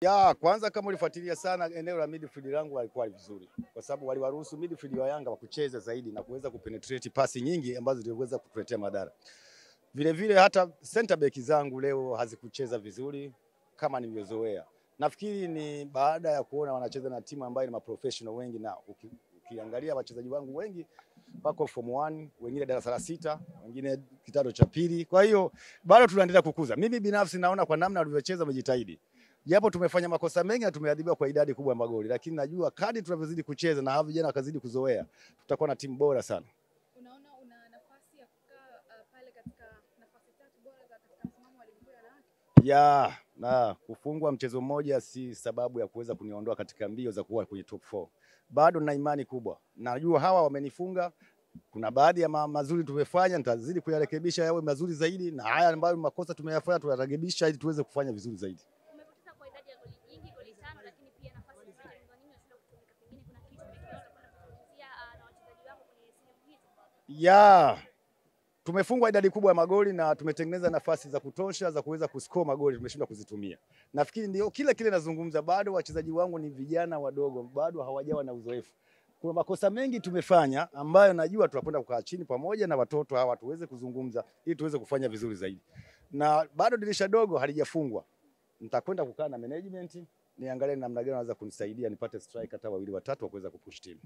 Ya kwanza kama ulifuatilia sana eneo la midfield langu walikuwa vizuri, kwa sababu waliwaruhusu midfield wa Yanga wakucheza zaidi na kuweza kupenetrate pasi nyingi ambazo ziliweza kutuletea madhara. Vile vile hata center back zangu leo hazikucheza vizuri kama nilivyozoea. Nafikiri ni baada ya kuona wanacheza na timu ambayo ni maprofessional wengi, na uki, ukiangalia wachezaji wangu wengi wako form 1, wengine darasa la sita, wengine kidato cha pili. Kwa hiyo bado tunaendelea kukuza. Mimi binafsi naona kwa namna walivyocheza wamejitahidi japo tumefanya makosa mengi na tumeadhibiwa kwa idadi kubwa ya magoli, lakini najua kadri tunavyozidi kucheza na hawa vijana wakazidi kuzoea, tutakuwa na timu bora sana. Unaona una nafasi ya kukaa uh, pale katika nafasi tatu bora za katika msimamo wa ligi kuu ya wanawake? ya na kufungwa mchezo mmoja si sababu ya kuweza kuniondoa katika mbio za kuwa kwenye top 4. Bado na imani kubwa, najua hawa wamenifunga. Kuna baadhi ya ma mazuri tumefanya, nitazidi kuyarekebisha yawe mazuri zaidi, na haya ambayo makosa tumeyafanya tuyarekebisha ili tuweze kufanya vizuri zaidi. Ya tumefungwa idadi kubwa ya magoli na tumetengeneza nafasi za kutosha za kuweza kuscore magoli, tumeshindwa kuzitumia. Nafikiri ndio kile kile nazungumza, bado wachezaji wangu ni vijana wadogo, bado hawajawa na uzoefu. Kuna makosa mengi tumefanya ambayo najua tunakwenda kukaa chini pamoja na watoto hawa tuweze kuzungumza ili tuweze kufanya vizuri zaidi, na bado dirisha dogo halijafungwa. Nitakwenda kukaa na management niangalie namna gani wanaweza kunisaidia nipate striker hata wawili watatu wa kuweza kupush timu.